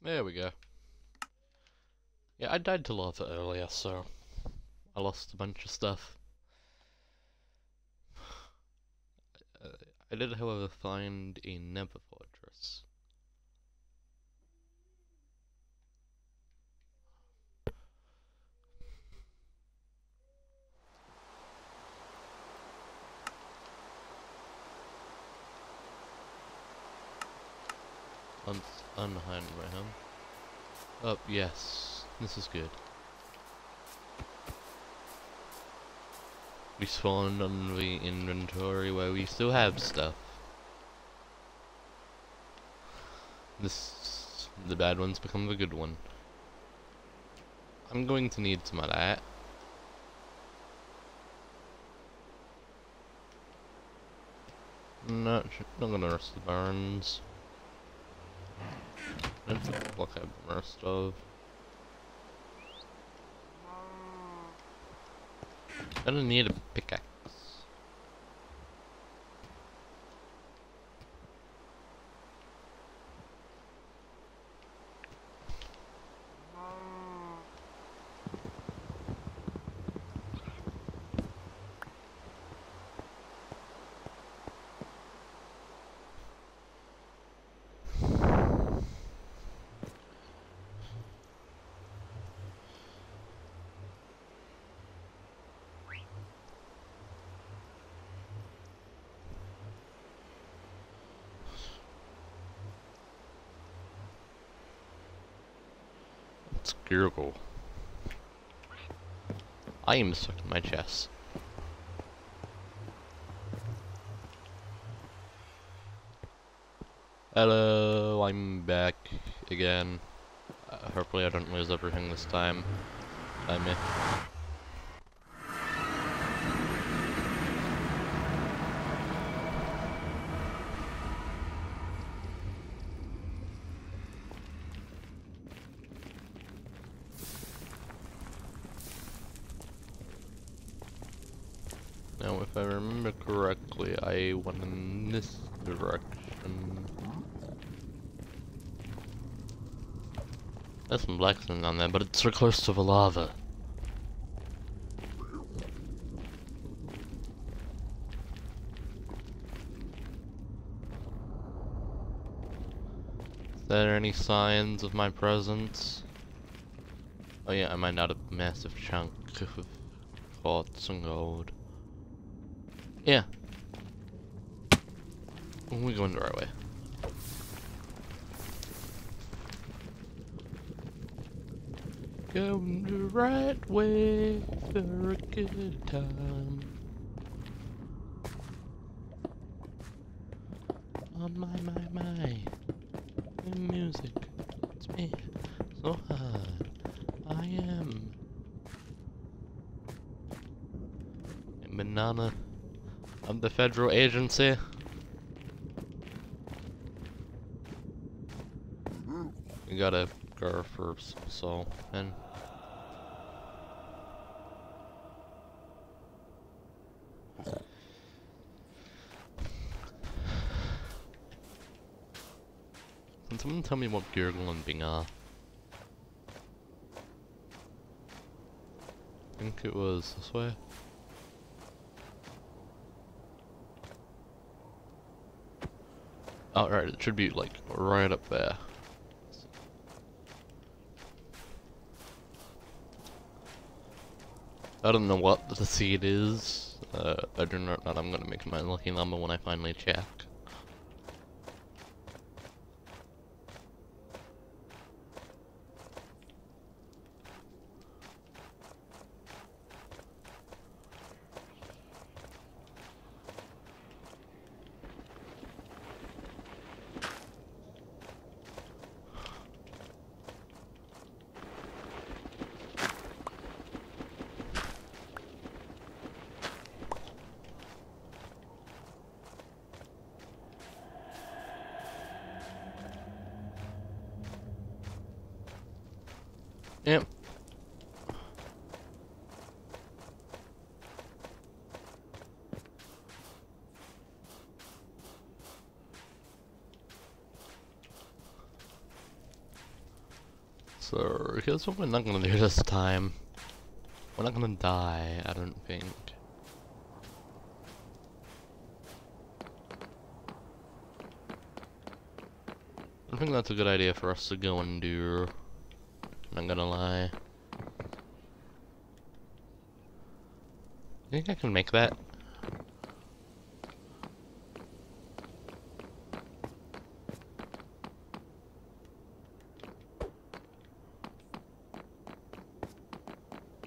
There we go. Yeah, I died to lava earlier, so I lost a bunch of stuff. I did, however, find a Nether fortress. Un unhide him. Oh, yes. This is good. We spawned on the inventory where we still have stuff. This, the bad ones become the good one. I'm going to need some of that. Not, not gonna rest the barns. That's what I've most of. I don't need a pickaxe. Gurgle. I am stuck in my chest. Hello, I'm back again. Uh, hopefully I don't lose everything this time. I may. Now, if I remember correctly, I went in this direction. There's some blacksmith on there, but it's so close to the lava. Is there any signs of my presence? Oh yeah, I out a massive chunk of quartz and gold. Yeah. We're going the right way. Going the right way for a good time. Oh my my my. The music. It's me. So hard. I am. A banana of the federal agency. We gotta go for so and Can someone tell me what Gurgle and Bing are? I think it was this way. Oh, right, it should be like right up there. I don't know what the seed is. Uh, I do not I'm gonna make my lucky number when I finally check. We're not gonna do this time. We're not gonna die, I don't think. I think that's a good idea for us to go and do. I'm Not gonna lie. You think I can make that?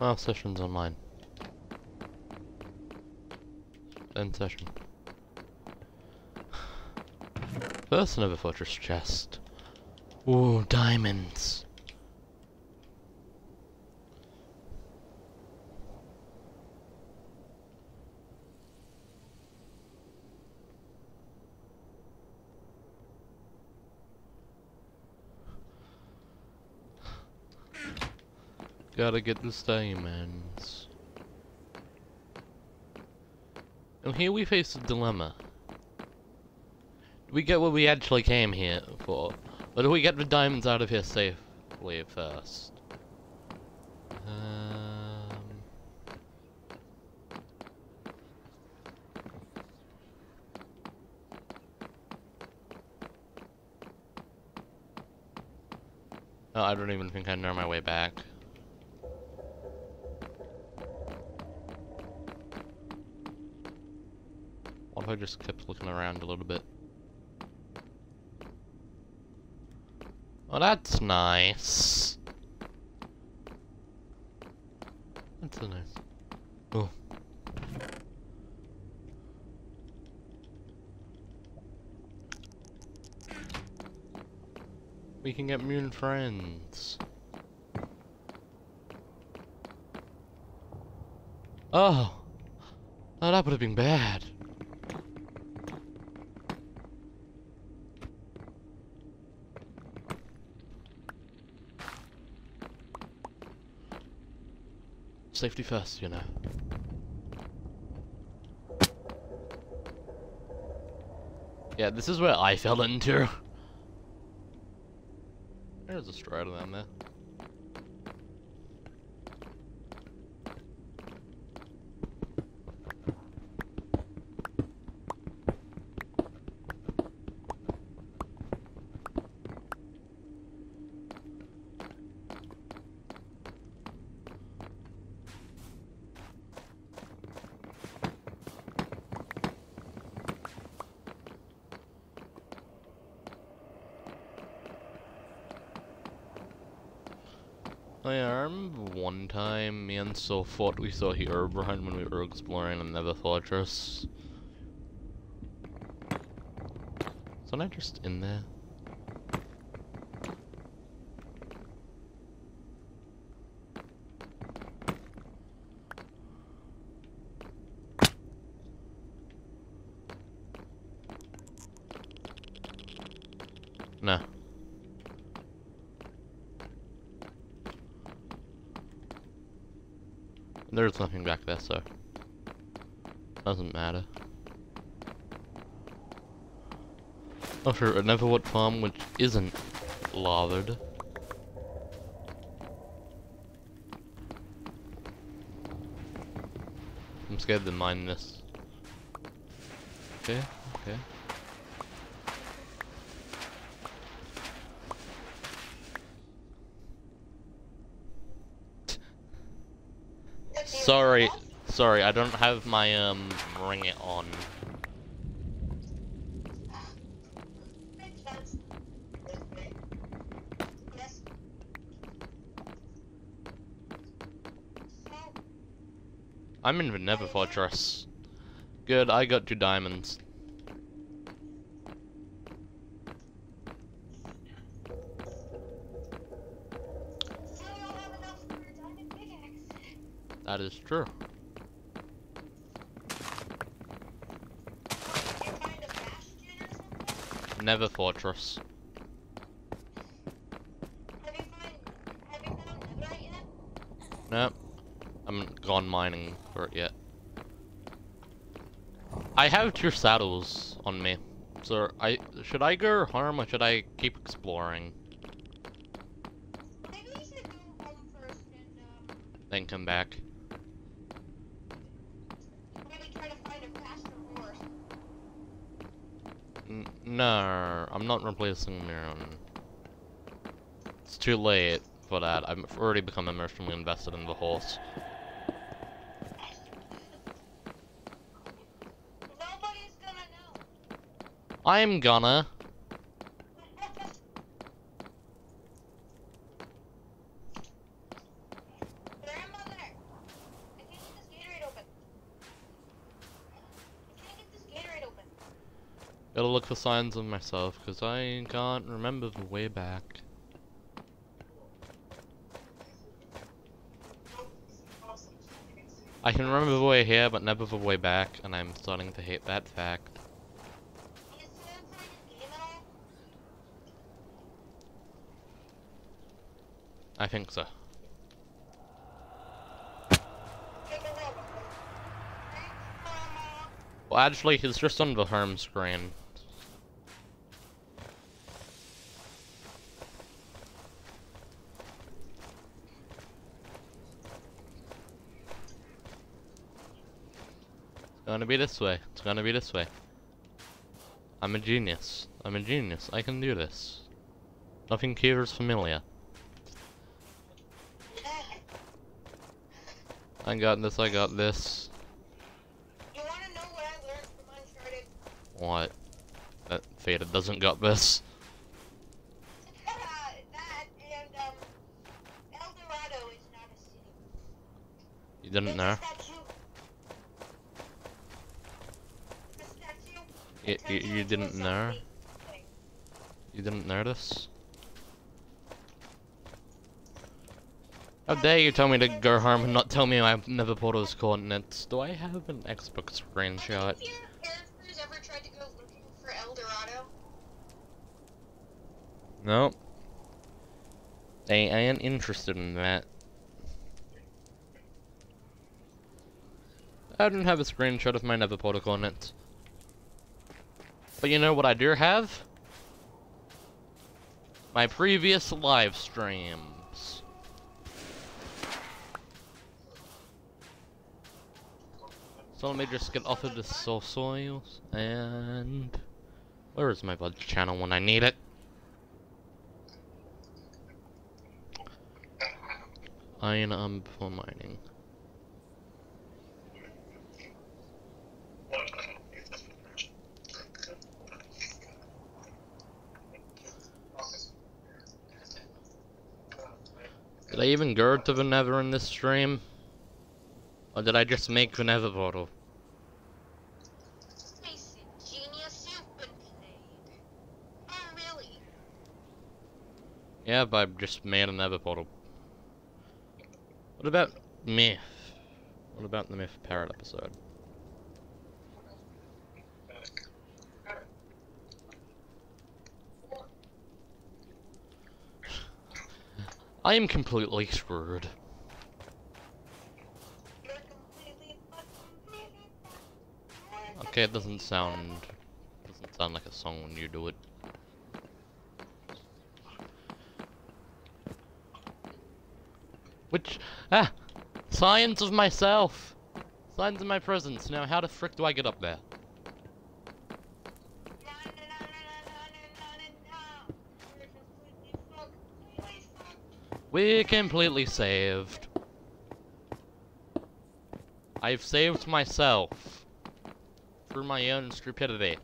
Oh, session's online. End session. First another Fortress chest. Ooh, diamonds. Gotta get the diamonds. And here we face a dilemma. Do We get what we actually came here for, but do we get the diamonds out of here safely first? Um... Oh, I don't even think I know my way back. I just kept looking around a little bit? Oh, that's nice. That's so nice. Oh. We can get moon friends. Oh. Oh, that would have been bad. Safety first, you know. Yeah, this is where I fell into. There's a strider down there. Oh yeah, I remember one time me and So thought we saw Herobrine when we were exploring the Nether Fortress. Wasn't I just in there? No. There's nothing back there, so doesn't matter. Oh sure, a Nether wart farm which isn't lathered. I'm scared to mine this. Okay, okay. Sorry, sorry, I don't have my um ring it on. I'm in the Nether Fortress. Good, I got two diamonds. That is true. Nether Fortress. Nope. I haven't gone mining for it yet. I have two saddles on me. So I should I go harm or should I keep exploring? Maybe then come back. Maybe try to find a faster horse. N no, I'm not replacing Miron. It's too late for that. I've already become emotionally invested in the horse. Nobody's gonna know. I'm gonna. Grandmother! I can't get this Gatorade open. I can't get this Gatorade open. Gotta look for signs of myself, because I can't remember the way back. I can remember the way here, but never the way back, and I'm starting to hate that fact. I think so. Well, actually, he's just on the home screen. Gonna be this way. It's gonna be this way. I'm a genius. I'm a genius. I can do this. Nothing here is familiar. I got this, I got this. You wanna know what I learned from Uncharted? What? That Fada doesn't got this. that and um, El Dorado is not a city. You didn't know? a statue. The statue. You, It you, you didn't know? You didn't notice? Oh, How dare you tell me to go home and not tell me I've never put those coordinates? Do I have an Xbox screenshot? Have any of your characters ever tried to go looking for El Dorado? No. They ain't interested in that. I don't have a screenshot of my Nether portal coordinates. But you know what I do have? My previous live streams. So let me just get off of the soils and where is my blood channel when I need it? Iron um before mining. Did I even go to the nether in this stream? Or did I just make the nether portal? Yeah, but I just made nether portal. What about Myth? What about the Myth Parrot episode? I am completely screwed. Okay, it doesn't sound doesn't sound like a song when you do it. Which ah signs of myself. Signs of my presence. Now how the frick do I get up there? We're completely saved. I've saved myself through my own stupidity.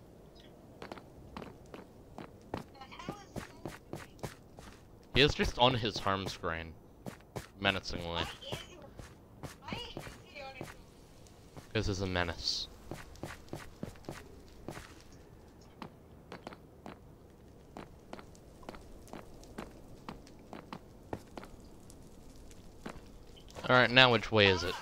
He is just on his home screen, menacingly, because he's a menace. Alright, now which way is it?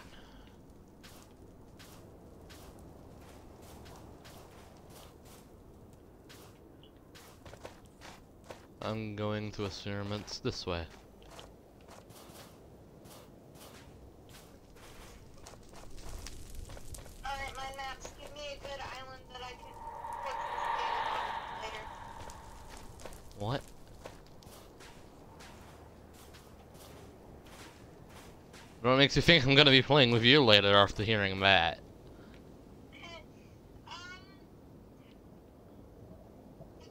I'm going to assume it's this way. Alright, my maps. Give me a good island that I can put this game on later. What? What makes you think I'm gonna be playing with you later after hearing that? um,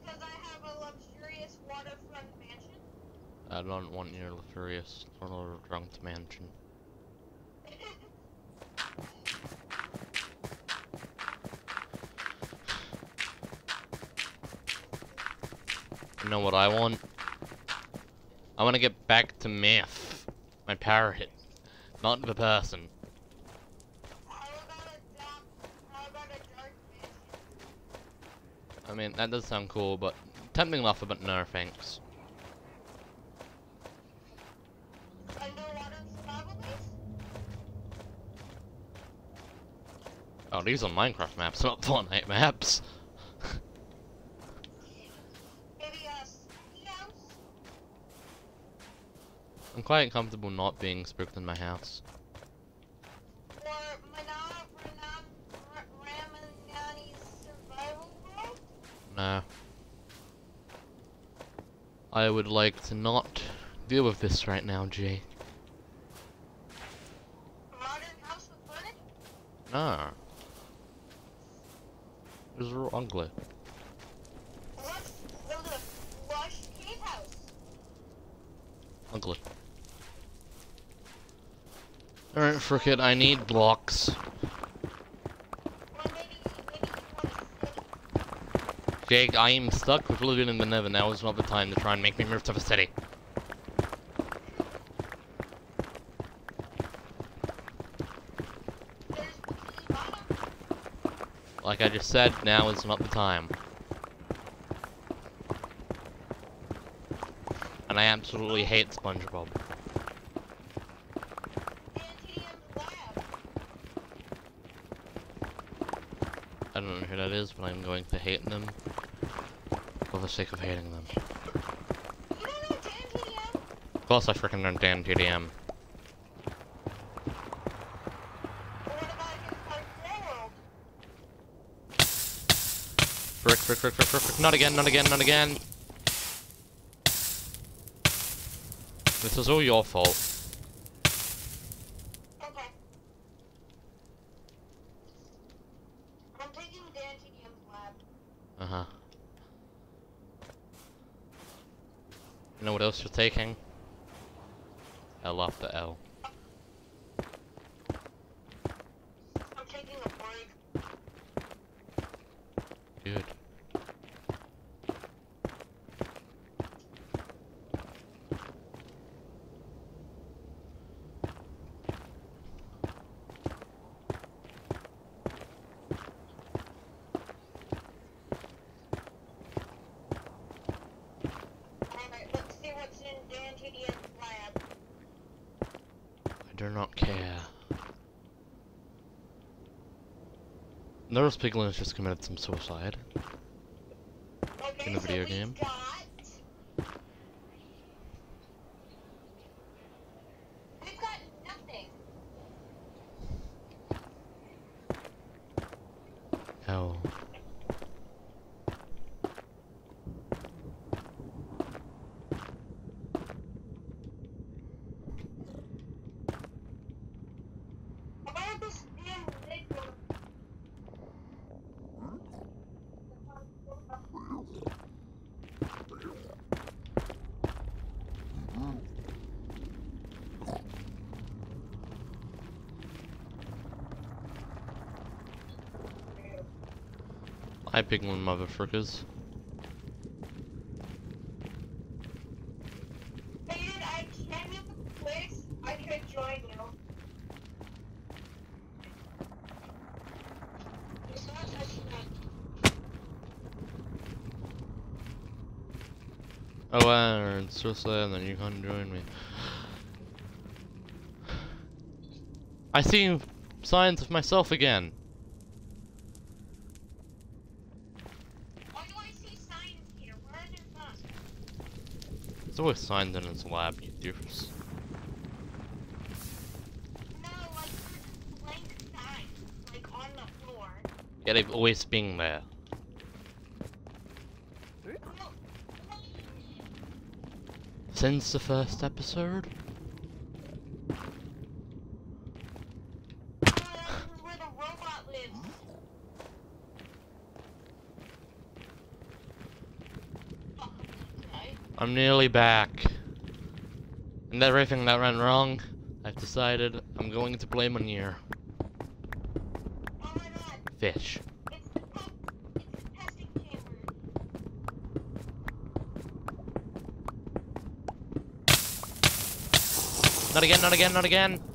I have a luxurious waterfront mansion. I don't want your luxurious drunk mansion. You know what I want? I want to get back to math. My parrot. Not the person. I mean, that does sound cool, but tempting enough, but no thanks. Oh, these are Minecraft maps, not Fortnite maps. Maybe a ski house? I'm quite comfortable not being spooked in my house. No. I would like to not deal with this right now, with? No. This is real ugly. Ugly. Alright, frick it, I need blocks. Jake, I am stuck with living in the Nether. Now is not the time to try and make me move to the city. Like I just said, now is not the time. And I absolutely hate SpongeBob. Antedium's lab. I don't know who that is, but I'm going to hate them for the sake of hating them. Antedium? I freaking know Dan TDM. Frick, frick, frick, frick, frick. Not again, not again, not again. This is all your fault. Okay. I'm taking Antedium's lab. Uh-huh. You know what else you're taking? L after L. I'm taking a break. Good. Alright, let's see what's in Antedium's lab. I do not care. Notice Piglin has just committed some suicide. Okay, In the video we game? Hell. How about this damn lid door? Hi, Piglin motherfuckers. Hey, dude, I came in with a place I could join you. It's not touching motherfuckers. Oh, uh, just there, and then you can't join me. I see signs of myself again. Why do I see signs here? Where are there not? There's always signs in his lab, you doofus. No, like there's blank signs, like the. Yeah, they've always been there. Since the first episode? lives. Fuck, okay. I'm nearly back. And everything that went wrong, I've decided I'm going to blame on you. Fish. Not again, not again, not again!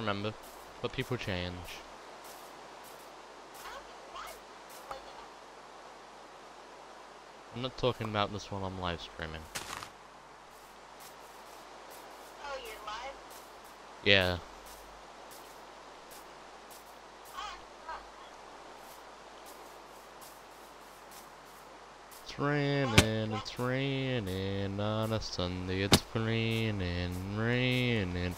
remember, but people change. I'm not talking about this while I'm live streaming. Oh, you're live? Yeah. It's raining, it's raining on a Sunday, it's raining, raining.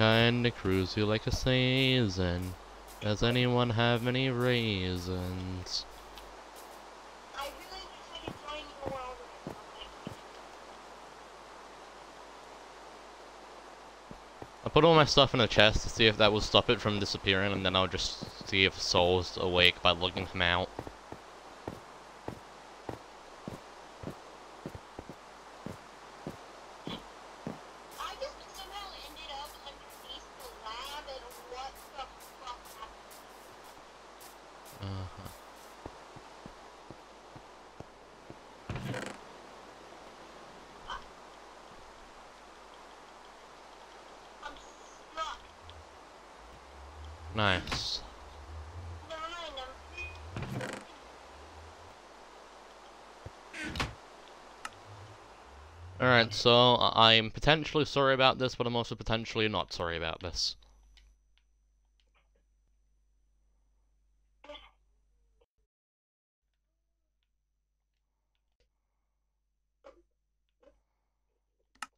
Kinda cruise you like a season. Does anyone have any raisins? I really wish I could join your world or something. I put all my stuff in a chest to see if that will stop it from disappearing, and then I'll just see if Soul's awake by looking him out. I just somehow ended up underneath the lab and what the fuck happened? Uh-huh. I'm stuck. Nice. Alright, so I'm potentially sorry about this, but I'm also potentially not sorry about this.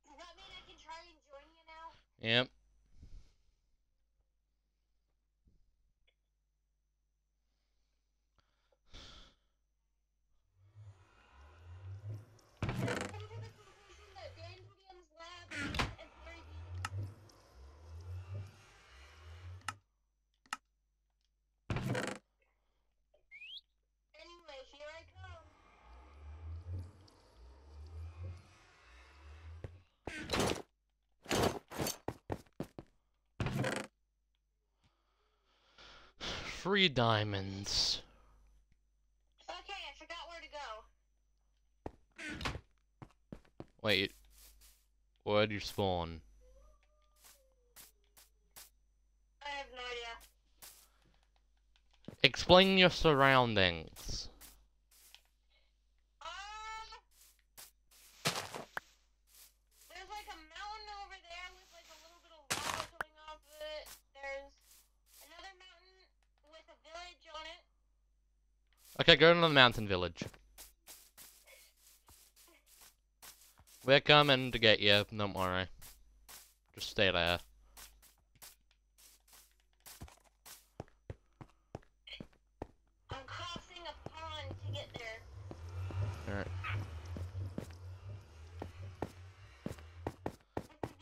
Does that mean I can try and join you now? Yep. Come to the conclusion that Dan Williams' lab is a very beautiful. Anyway, here I come. Free diamonds. Okay, I forgot where to go. Wait. Where'd you spawn? I have no idea. Explain your surroundings. Um, there's like a mountain over there with like a little bit of lava coming off of it. There's another mountain with a village on it. Okay, go to the mountain village. We're coming to get you, don't worry. Just stay there. I'm crossing a pond to get there. Alright.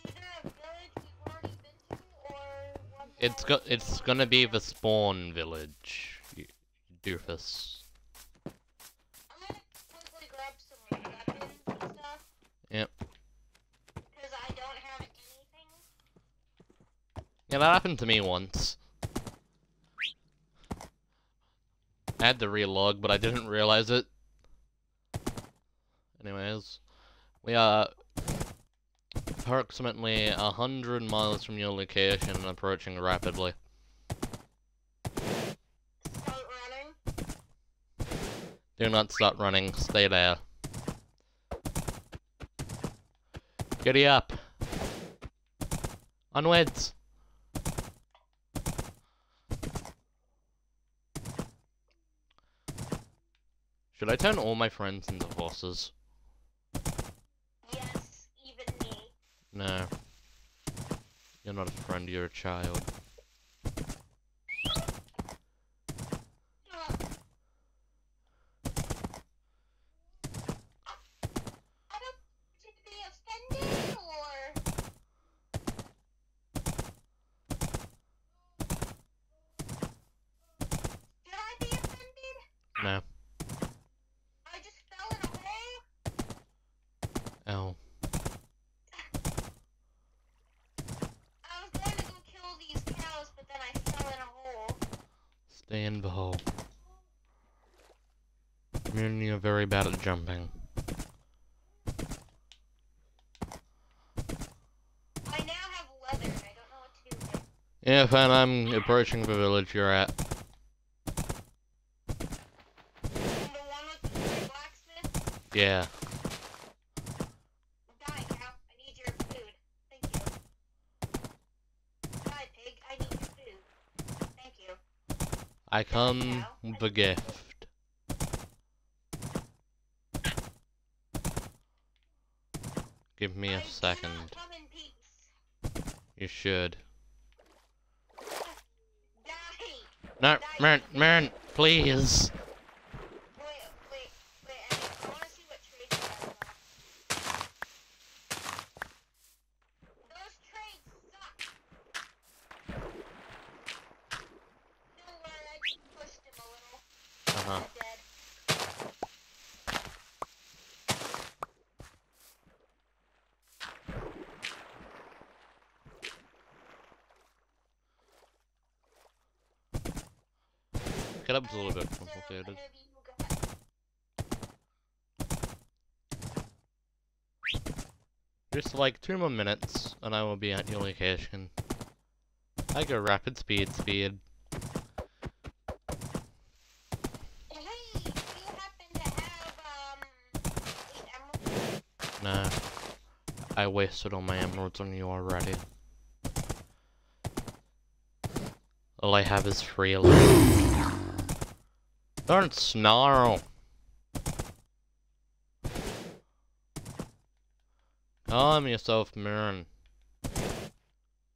This is either a village we've already been to or one that It's go it's gonna be the spawn village. You doofus. I'm gonna quickly grab some like, weapons and stuff. Yep. Because I don't have anything. Yeah, that happened to me once. I had the relog, but I didn't realize it. Anyways, we are approximately a hundred miles from your location and approaching rapidly. Do not start running. Stay there. Giddy up. Onwards. Turn all my friends into horses? Yes, even me. No. You're not a friend, you're a child. Uh, I don't to be offended or should I be offended? No. I just fell in a hole. Oh. I was going to go kill these cows, but then I fell in a hole. Stay in the hole. Moon, you're very bad at jumping. I now have leather. I don't know what to do with it. I'm approaching the village you're at. The the. Yeah. I come with a gift. Give me a second. You should. Die. No, man, man, please. Wait, wait, wait. I, I want to see what trades you have left. Those trades suck. Don't worry, I just pushed him a little. Uh huh. Dead. Get up a little bit Alright, so complicated. what have you got? Just like two more minutes, and I will be at your location. I go rapid speed, speed. Um. Nah. I wasted all my emeralds on you already. All I have is left. Don't snarl! Calm yourself, Mirren.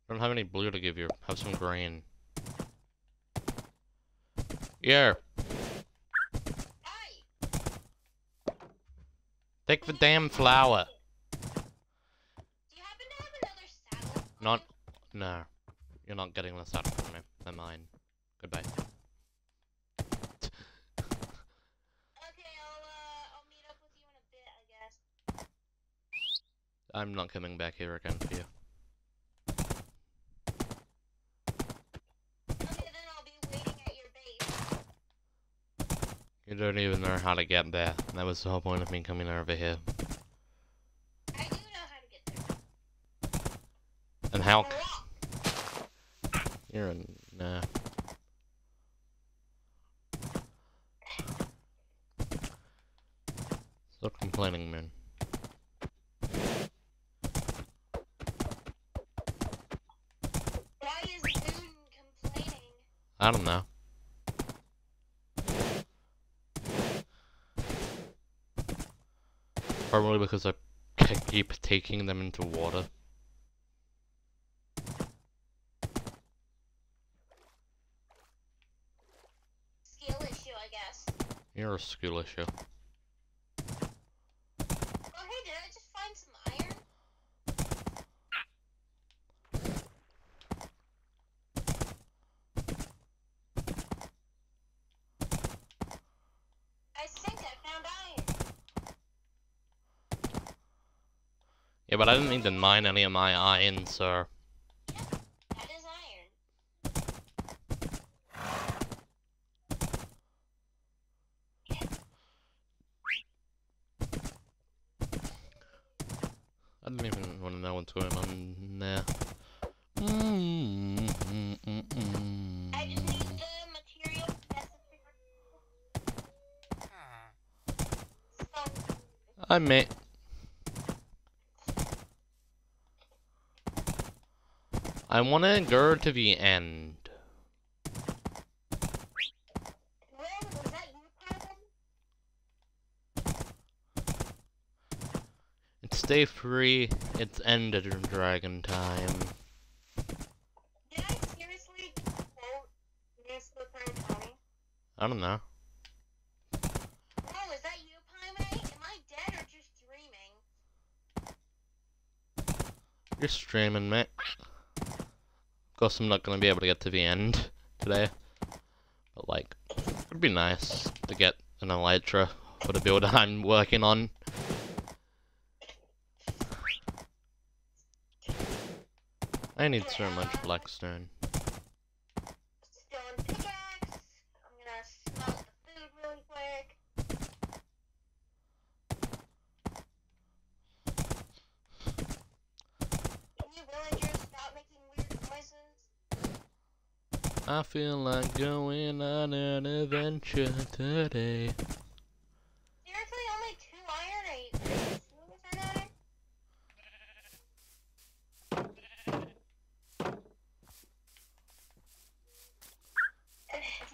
Don't have any blue to give you. Have some green. Hi! take the damn flower. Saddle? Not. No. You're not getting this out from me. They're mine. Goodbye. Okay, I'll, uh, I'll meet up with you in a bit, I guess. I'm not coming back here again for you. You don't even know how to get there. That was the whole point of me coming over here. I do know how to get there. And how you're in nah. Stop complaining, man. Why is Moon complaining? I don't know. Probably because I keep taking them into water. Skill issue, I guess. You're a school issue. I didn't even mine any of my iron, sir. I didn't even want to know what's going on there. Mm, mm, mm, I just need I may I want to go to the end. Ren, was that you, Python? It's day three. It's end of dragon time. Did I seriously quote New Slipper Tony? I don't know. Is that you, Pyme? Am I dead or just dreaming? You're streaming, mate. Course, I'm not gonna be able to get to the end today. But, like, it'd be nice to get an elytra for the build I'm working on. I need so much blackstone. Stone pickaxe. I'm gonna smelt the food really quick. Can you villagers stop making weird noises? I feel like going on an adventure today. Seriously, only two iron? Are you, are you serious right now?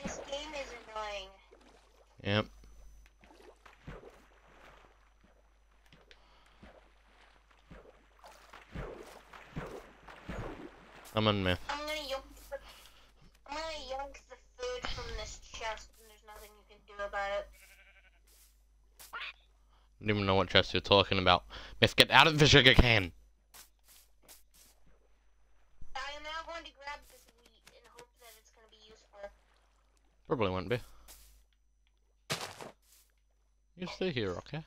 This game is annoying. Yep. I'm on myth. I'm gonna yoink the, I'm gonna yoink the food from this chest and there's nothing you can do about it. I don't even know what chest you're talking about. Myth, get out of the sugar can! I am now going to grab this wheat and hope that it's gonna be useful. Probably won't be. You stay here, okay?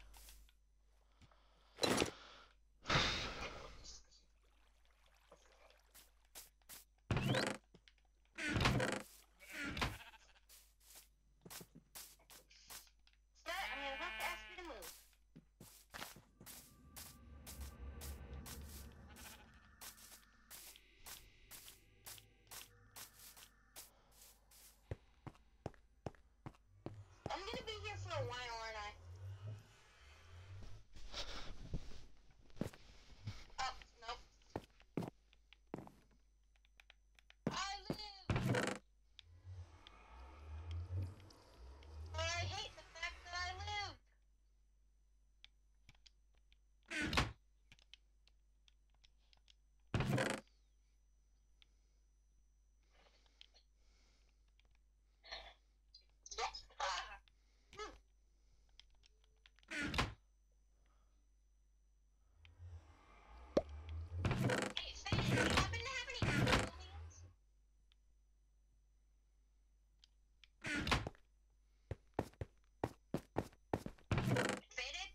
But I'm gonna have to ask you to move. I'm gonna be here for a while, aren't I? Oh, nope. I live! But I hate the fact that I live! Ah. Hey, Fade, do you happen to have any crystal hands? Faded?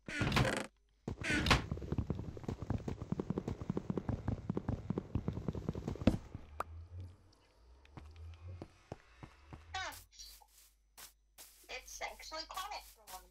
Huh. It's actually quiet for one.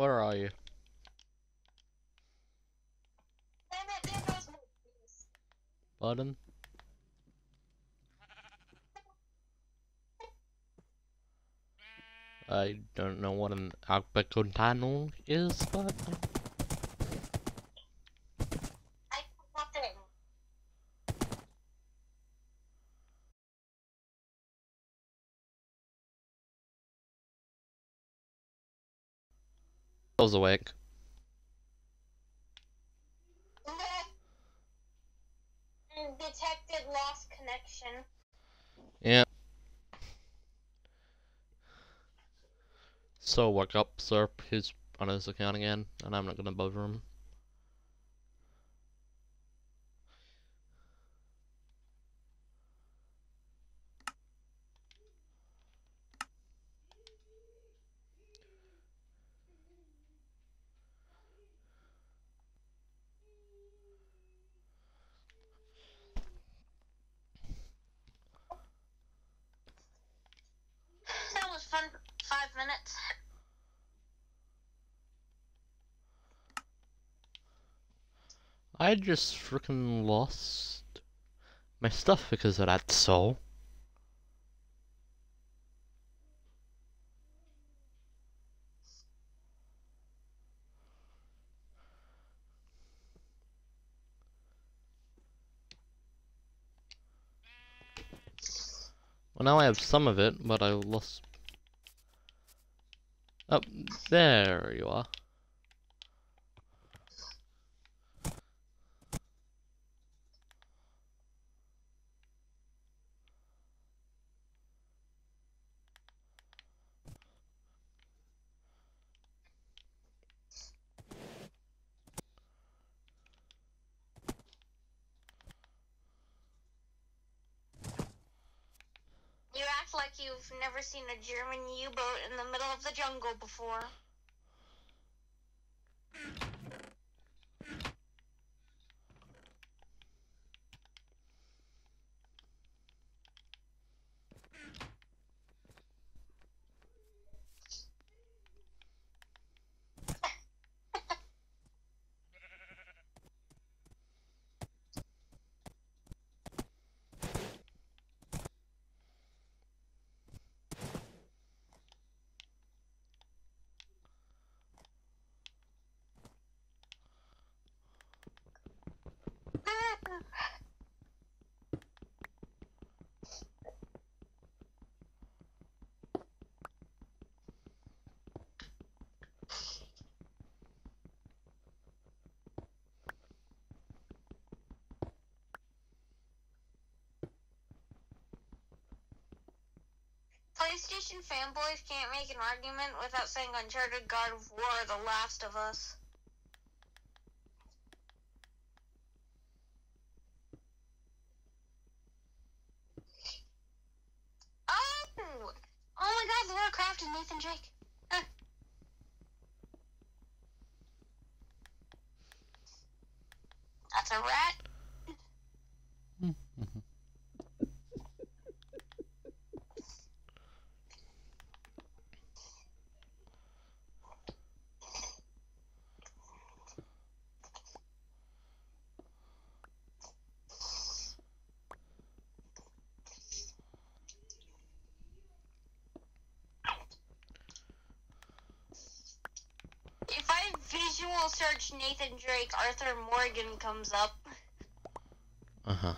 Where are you? Button? I don't know what an Albecontano is, but Awake. Detected lost connection. Yeah. So woke up, Serp, he's on his account again, and I'm not gonna bother him. That was fun. Five minutes. I just freaking lost my stuff because of that soul. Well, now I have some of it, but I lost. Oh, there you are. You act like you've German U-boat in the middle of the jungle before. PlayStation fanboys can't make an argument without saying Uncharted, God of War, The Last of Us. Oh! Oh my god, Laura Croft and Nathan Drake. Huh. That's a rat. If I visual search Nathan Drake, Arthur Morgan comes up. Uh huh.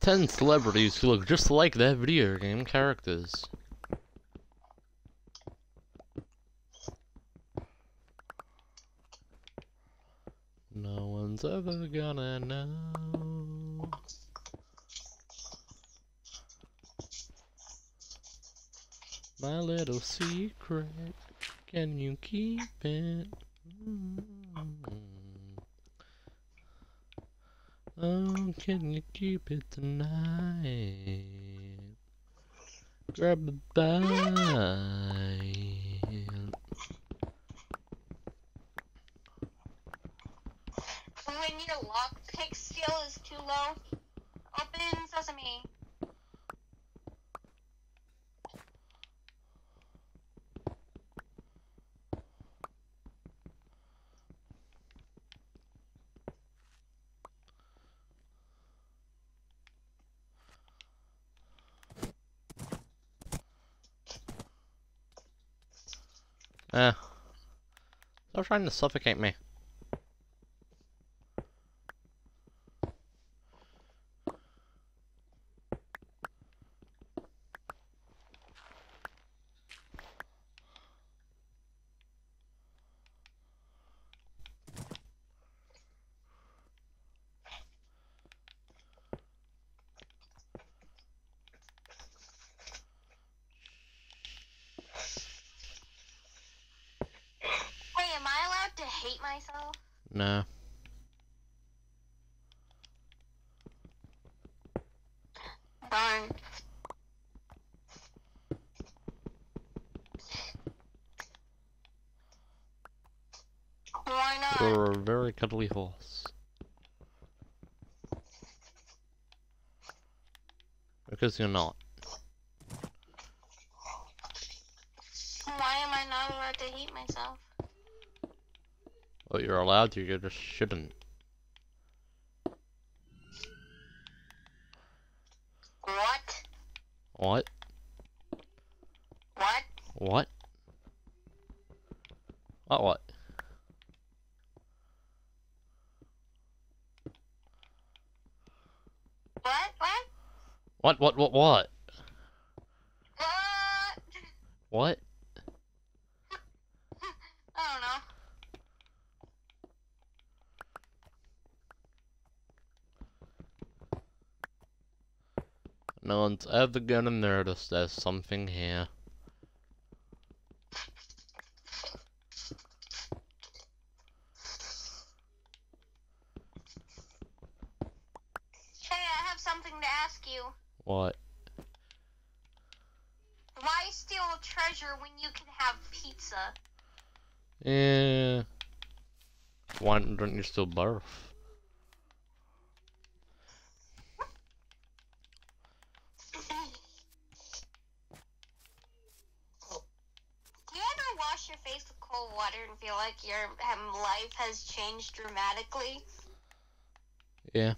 Ten celebrities who look just like their video game characters. No one's ever gonna know. My little secret, can you keep it? Mm. Oh, can you keep it tonight? Grab a bite. when your lockpick skill is too low. Open sesame. Eh. Stop trying to suffocate me. Hey, am I allowed to hate myself? No. Darn. Why not? You're a very cuddly horse. Because you're not. Why am I not allowed to hate myself? Well, you're allowed to, you just shouldn't. What? What? What? What? What what? What? What? What what what what? What? What? I don't know. No one's ever gonna notice there's something here. Hey, I have something to ask you. What? Why steal treasure when you can have pizza? Yeah. Why don't you still barf? Do you ever wash your face with cold water and feel like your um, life has changed dramatically? Yeah.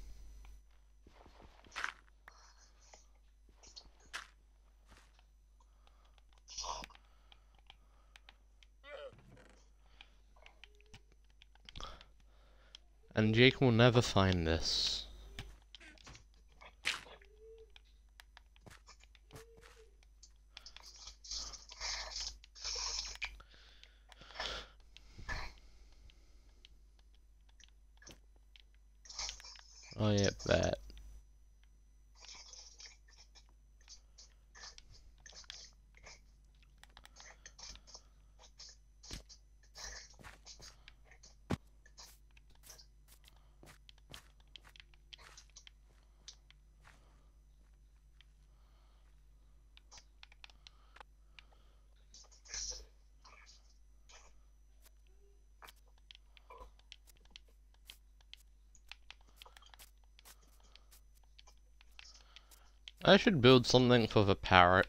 And Jake will never find this. Oh yeah, that. I should build something for the parrot.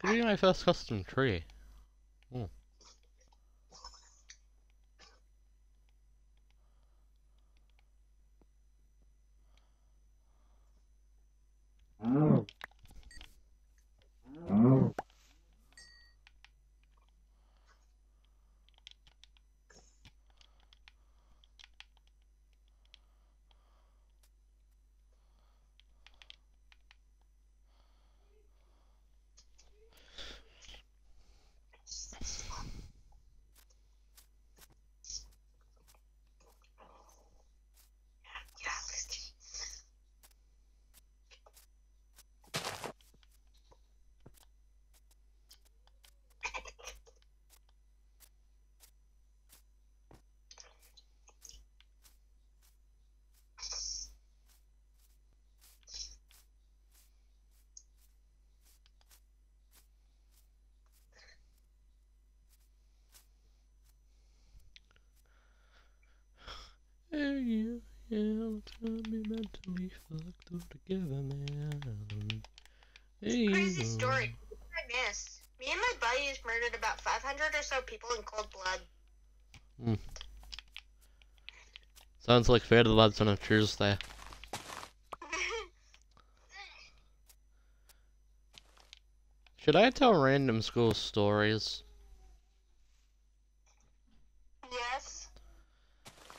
Could be my first custom tree. Fucked all together, man. Hey, Crazy uh, story. I missed. Me and my buddies murdered about 500 or so people in cold blood. Hmm. Sounds like fair to the lads on a Tuesday. Should I tell random school stories? yes.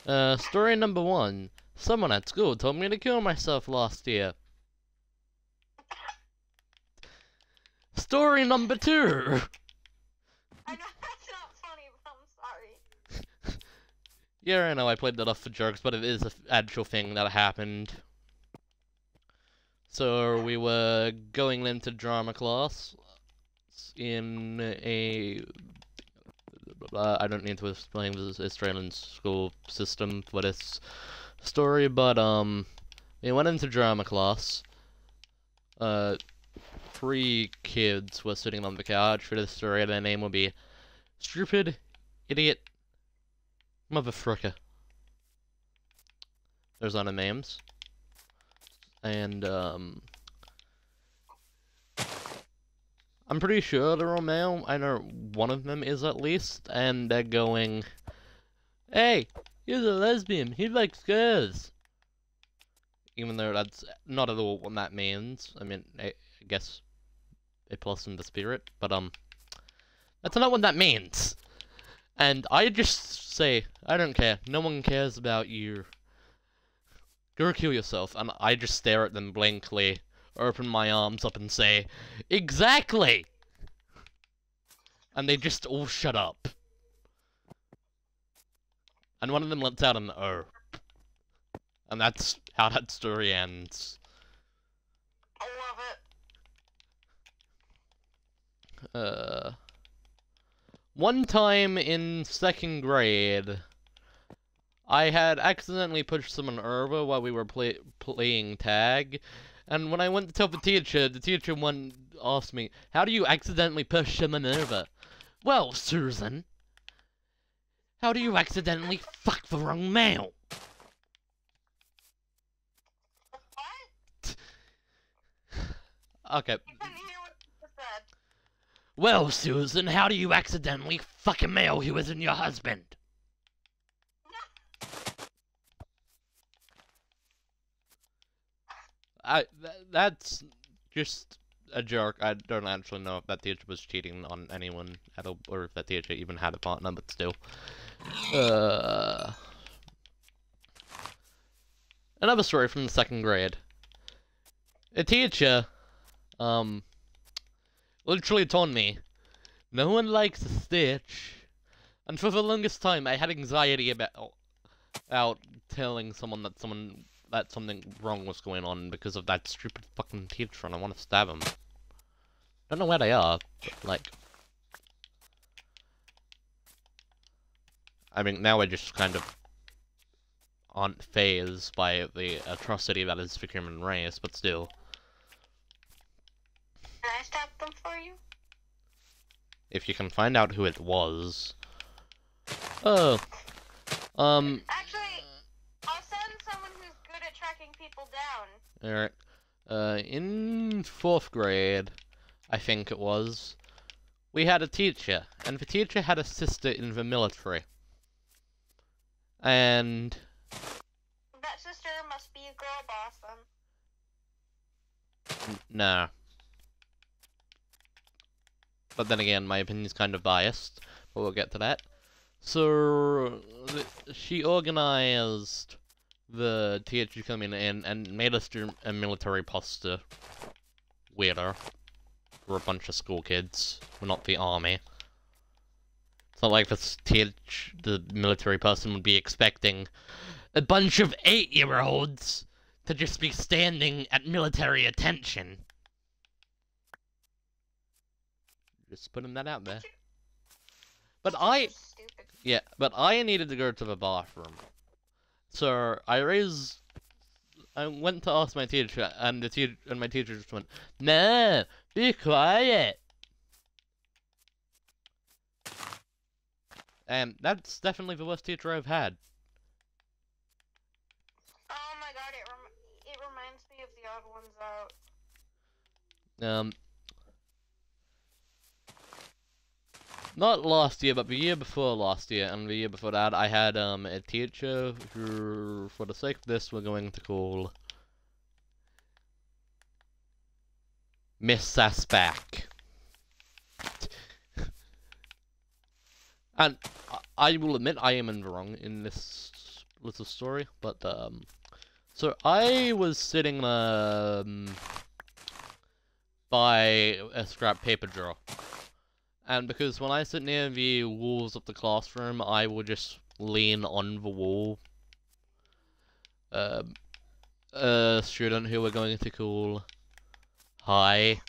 Uh, story number one. Someone at school told me to kill myself last year. Story number two. I know that's not funny, but I'm sorry. Yeah, I know I played that off for jokes, but it is an actual thing that happened. So we were going into drama class in a. Uh, I don't need to explain the Australian school system for this story, but um, we went into drama class. Uh, three kids were sitting on the couch for the story. Their name would be stupid, idiot, Motherfucker. There's other names. And, um... I'm pretty sure they're all male. I know one of them is at least. And they're going... Hey! He's a lesbian. He likes girls. Even though that's not at all what that means. I mean, I, I guess... A plus in the spirit. But, um... That's not what that means. And I just say, I don't care. No one cares about you. Go kill yourself. And I just stare at them blankly, open my arms up and say, Exactly! And they just all shut up. And one of them lets out an O. And that's how that story ends. I love it. Uh, one time in second grade, I had accidentally pushed someone over while we were play playing tag, and when I went to tell the teacher, the teacher one asked me, "How do you accidentally push someone over?" Well, Susan, how do you accidentally fuck the wrong male? What? Okay. You couldn't hear what you said. Well, Susan, how do you accidentally fuck a male who isn't your husband? I th- that's just a joke. I don't actually know if that teacher was cheating on anyone at all, or if that teacher even had a partner, but still. Uh, another story from the second grade. A teacher, um, literally told me, no one likes a stitch. And for the longest time, I had anxiety about, about telling someone that someone that something wrong was going on because of that stupid fucking teacher, and I want to stab him. Don't know where they are, but like. I mean, now I just kind of aren't phased by the atrocity that is the human race, but still. Can I stop them for you? If you can find out who it was. Oh. Um, Actually, I'll send someone who's good at tracking people down. alright. Uh, in fourth grade, I think it was, we had a teacher, and the teacher had a sister in the military. And, That sister must be a girl boss then. n- no. But then again, my opinion's kind of biased, but we'll get to that. So, th- she organized the teacher coming in and made us do a military poster. Weirder. We're a bunch of school kids. We're not the army. Like this teach the military person would be expecting a bunch of eight-year-olds to just be standing at military attention. Just putting that out there. But I, yeah, but I needed to go to the bathroom. So I raised. I went to ask my teacher, and the teacher and my teacher just went, "No, be quiet." And that's definitely the worst teacher I've had. Oh my god, it, rem- it reminds about? Um, not last year, but the year before last year, and the year before that, I had um a teacher who, for the sake of this, we're going to call Miss Sasbach. And I- will admit I am in the wrong in this little story, but um, so I was sitting um by a scrap paper drawer, and because when I sit near the walls of the classroom, I will just lean on the wall. Um, a student who we're going to call Hi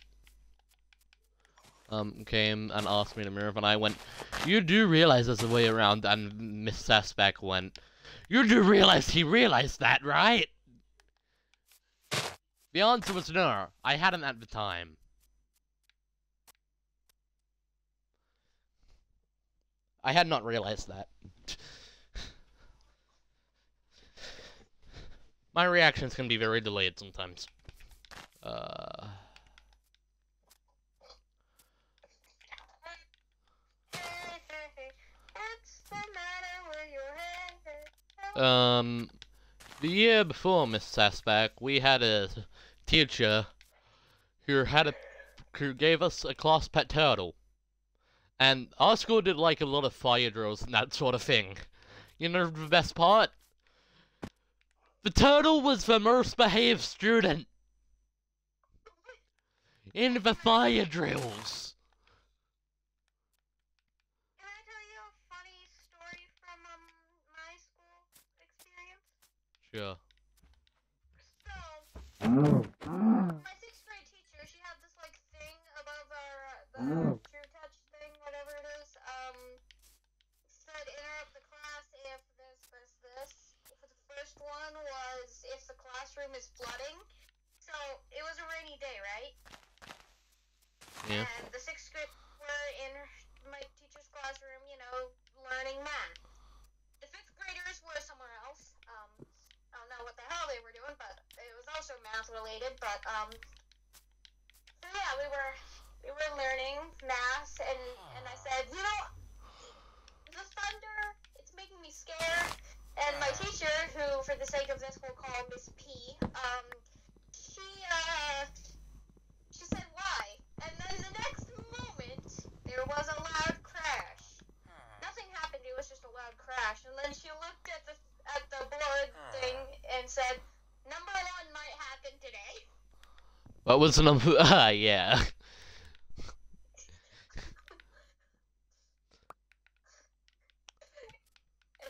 um, came and asked me to move, and I went, You do realize there's a way around, and Miss Sasbach went, You do realize he realized that, right? The answer was no, I hadn't at the time. I had not realized that. My reactions can be very delayed sometimes. Uh... What's the matter with your head? Um, the year before Miss Sasbach, we had a teacher who had a who gave us a class pet turtle, and our school did like a lot of fire drills and that sort of thing. You know the best part? The turtle was the most behaved student in the fire drills. Can I tell you a funny story from um my school experience? Sure. So, my sixth grade teacher, she had this like thing above our uh, the True Touch thing, whatever it is. Um, said interrupt the class if this, this, this. The first one was if the classroom is flooding. So it was a rainy day, right? Yeah. And the sixth grade were in my teacher's classroom, you know, learning math. The fifth graders were somewhere else. Um, I don't know what the hell they were doing, but it was also math related. But um, so yeah, we were we were learning math, and and I said, you know, the thunder, it's making me scared. And my teacher, who for the sake of this we'll call Miss P, um, she uh, she said why, and then the next moment there was a loud crash. Nothing happened. It was just a loud crash, and then she looked at the at the board ah. thing and said, "Number one might happen today." What was the number? Ah, yeah. And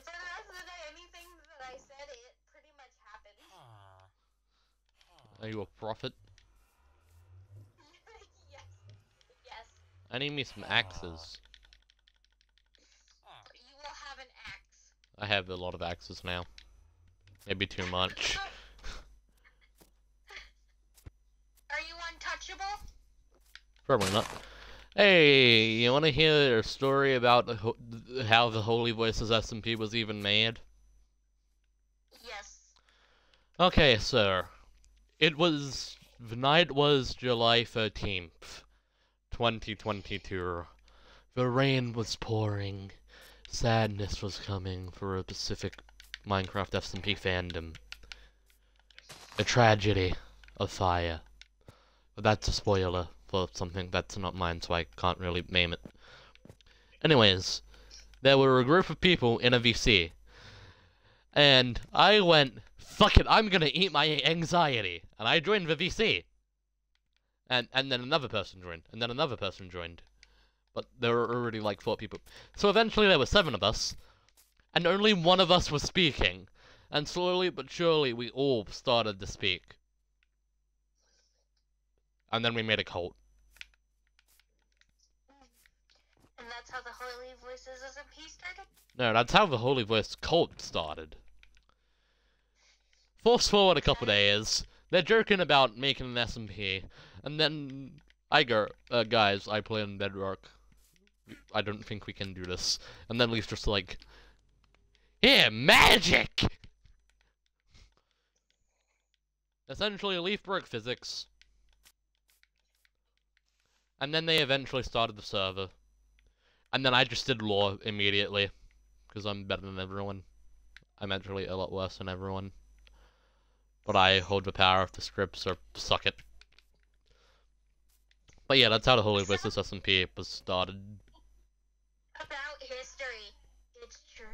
for the rest of anything that I said, it pretty much happened. Ah. Ah. Are you a prophet? yes, yes. I need me some axes. You will have an axe. I have a lot of axes now. Maybe too much. Are you untouchable? Probably not. Hey, you want to hear a story about the ho- th- how the Holy Voices SMP was even made? Yes. Okay, sir. It was the night was July 13th, 2022. The rain was pouring. Sadness was coming for a Pacific Minecraft SMP fandom. A tragedy of fire. But that's a spoiler for something that's not mine, so I can't really name it. Anyways, there were a group of people in a VC. And I went, fuck it, I'm gonna eat my anxiety. And I joined the VC. And and then another person joined. And then another person joined. But there were already like four people. So eventually there were seven of us. And only one of us was speaking. And slowly but surely we all started to speak. And then we made a cult. And that's how the Holy Voices SMP started? No, that's how the Holy Voice cult started. Fast forward a couple days, they're joking about making an SMP, and then I go, uh, guys, I play on Bedrock. I don't think we can do this. And then Leaf's just like, here, magic! Essentially, Leaf broke physics. And then they eventually started the server. And then I just did law immediately. Because I'm better than everyone. I'm actually a lot worse than everyone. But I hold the power of the script, so suck it. But yeah, that's how the Holy Wizards SMP was started. About history. It's true.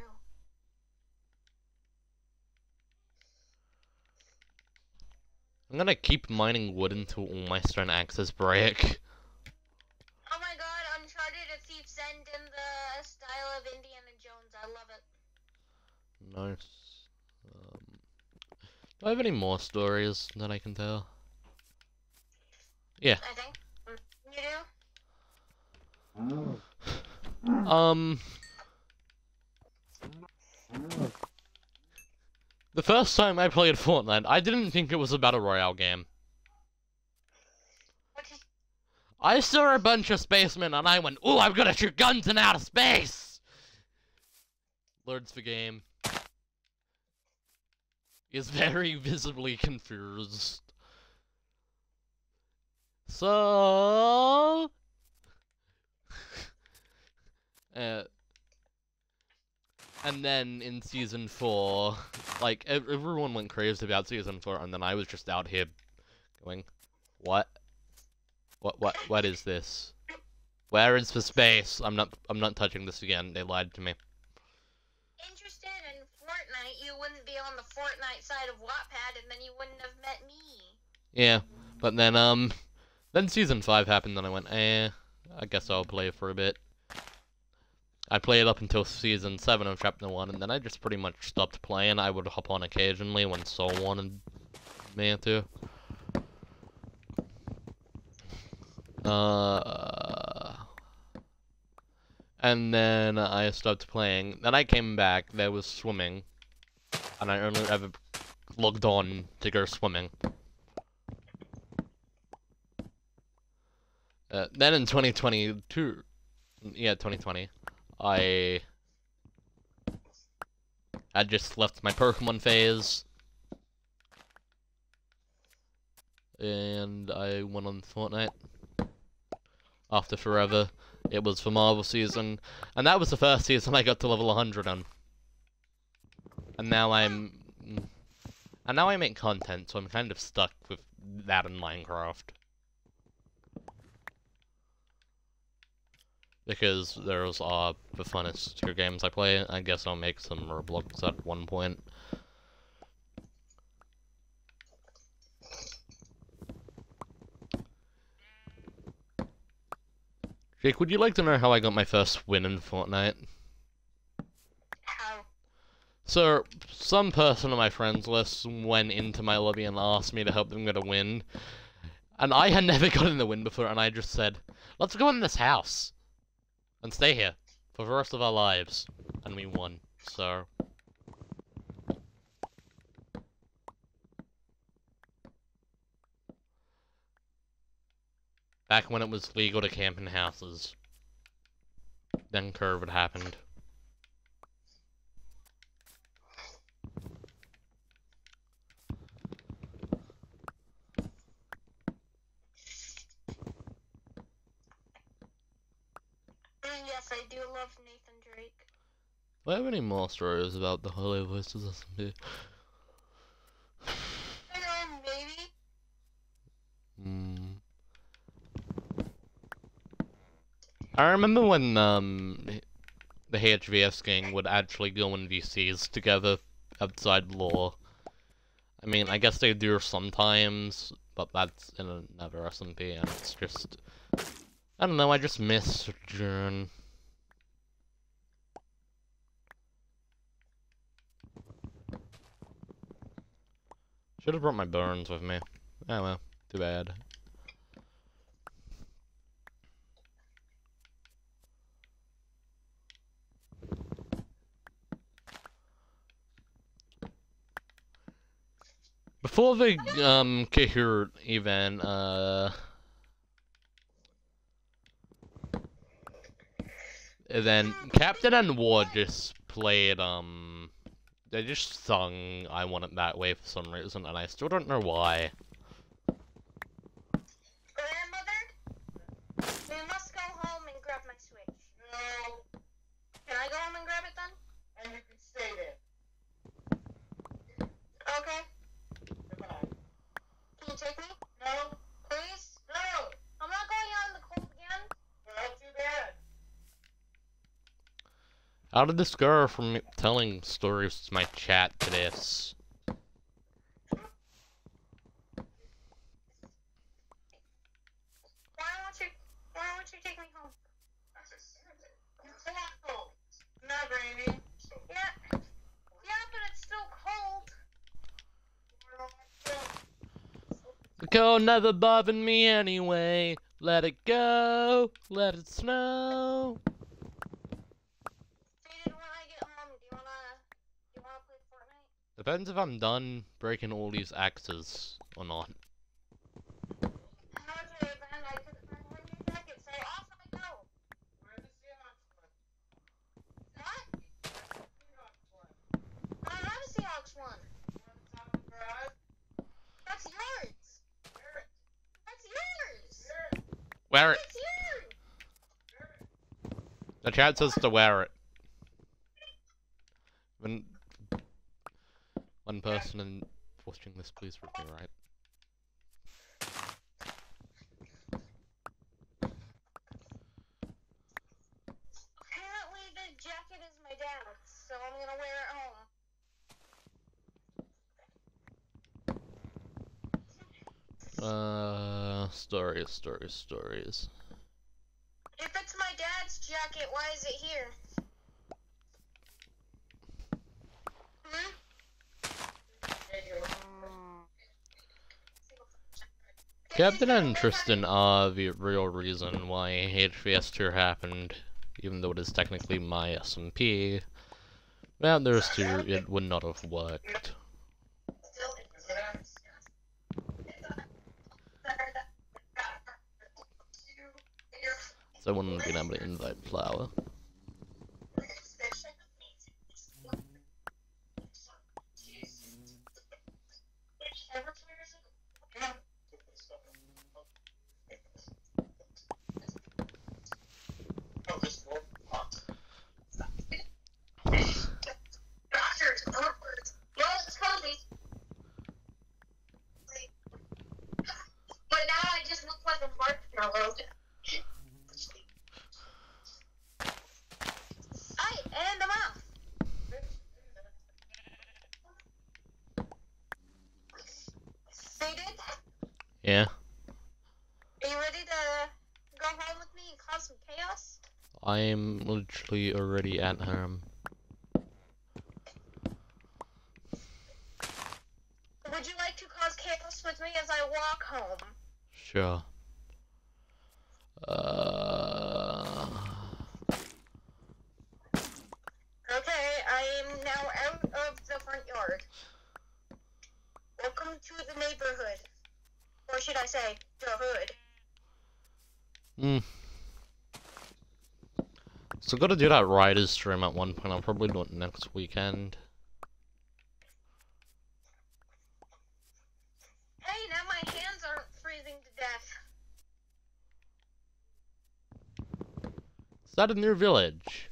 I'm gonna keep mining wood until all my stone axes break. Oh my god, Uncharted a Thief's End in the style of Indiana Jones. I love it. Nice. Um, do I have any more stories that I can tell? Yeah. I think. Mm, You do? Um. The first time I played Fortnite, I didn't think it was about a battle royale game. I saw a bunch of spacemen and I went, "Ooh, I'm gonna shoot guns in outer space!" Lords the game is very visibly confused. So, uh, and then in season four, like everyone went crazy about season four, and then I was just out here going, "What? What? What? What is this? Where is the space? I'm not. I'm not touching this again. They lied to me." interested in Fortnite, you wouldn't be on the Fortnite side of Wattpad, and then you wouldn't have met me. Yeah, but then um, then season five happened, and I went, "Eh, I guess I'll play for a bit." I played up until season seven of chapter one, and then I just pretty much stopped playing. I would hop on occasionally when Soul wanted me to. Uh, and then I stopped playing. Then I came back. There was swimming, and I only ever logged on to go swimming. Uh, then in 2022, yeah, 2020, I I just left my Pokemon phase, and I went on Fortnite. After forever, it was for Marvel season, and that was the first season I got to level 100 on. And now I'm, and now I make content, so I'm kind of stuck with that in Minecraft. Because those are the funnest two games I play. I guess I'll make some Roblox at one point. Jake, would you like to know how I got my first win in Fortnite? How? So, some person on my friends list went into my lobby and asked me to help them get a win. And I had never gotten a win before, and I just said, let's go in this house and stay here for the rest of our lives. And we won. So. Back when it was legal to camp in houses. Then COVID happened. Mm, yes, I do love Nathan Drake. Do I have any more stories about the Holy Voices SMP? I know, maybe. Hmm. I remember when um the HVS gang would actually go in VCs together outside law. I mean, I guess they do sometimes, but that's in another SMP, and it's just I don't know. I just miss June. Should have brought my burns with me. Oh well, too bad. Before the um Kahoot event, uh then Captain and Ward just played um they just sung I Want It That Way for some reason, and I still don't know why. Grandmother, we must go home and grab my Switch. No, Can I go home and grab it then? and you can stay there. Okay. Goodbye. Can you take me? No, Please? no, I'm not going out in the cold again. well, too bad. How did this go from telling stories to my chat to this? Why don't you why don't you take me home? It's not cold. It's not raining. Yeah. Yeah, but it's still cold. The cold never bothered me anyway. Let it go, let it snow. Dated, when I get home, do you wanna do you wanna play Fortnite? Depends if I'm done breaking all these axes or not. Wear it. The chat says to wear it. When one person in watching this, please read me right. Apparently the jacket is my dad's, so I'm gonna wear it home. Uh, stories, stories, stories. If it's my dad's jacket, why is it here? Hmm? Kept an interest in uh the real reason why HVS2 happened, even though it is technically my SMP. Without those two, it would not have worked. So I wouldn't have been able to invite Flower. Well, it's cozy. But now I just look like a marshmallow. I and I'm off. Seated? Yeah, Are you ready to go home with me and cause some chaos? I am literally already at home. Would you like to cause chaos with me as I walk home? Sure. Uh, Okay, I am now out of the front yard. Welcome to the neighborhood. Or should I say, the hood. hmm. So gotta do that Riders stream at one point. I'll probably do it next weekend. Hey, now my hands aren't freezing to death. Is that a new village?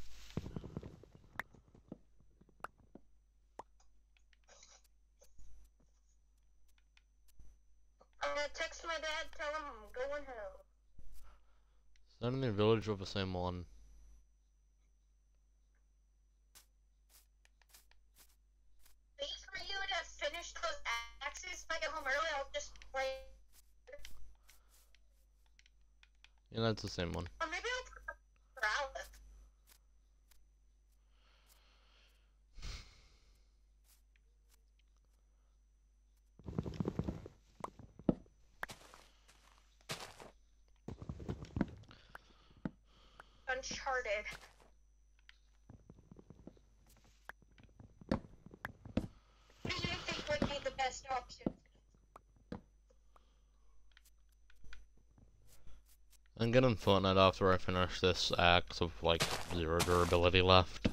I'm gonna text my dad, tell him I'm going home. Is that a new village or the same one? I get home early, I'll just play. Yeah, that's the same one. Or maybe I'll Alice. Uncharted. What do you think would be the best option? I'm getting Fortnite after I finish this axe of like zero durability left.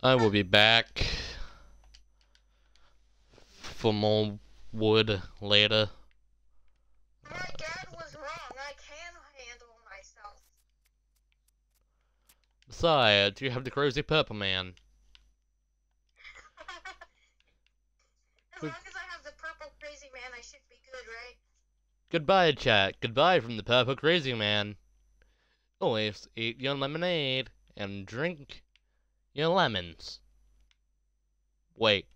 I will be back for more wood later. Besides, you have the crazy purple man. as long as I have the purple crazy man, I should be good, right? Goodbye, chat. Goodbye from the purple crazy man. Always eat your lemonade and drink your lemons. Wait,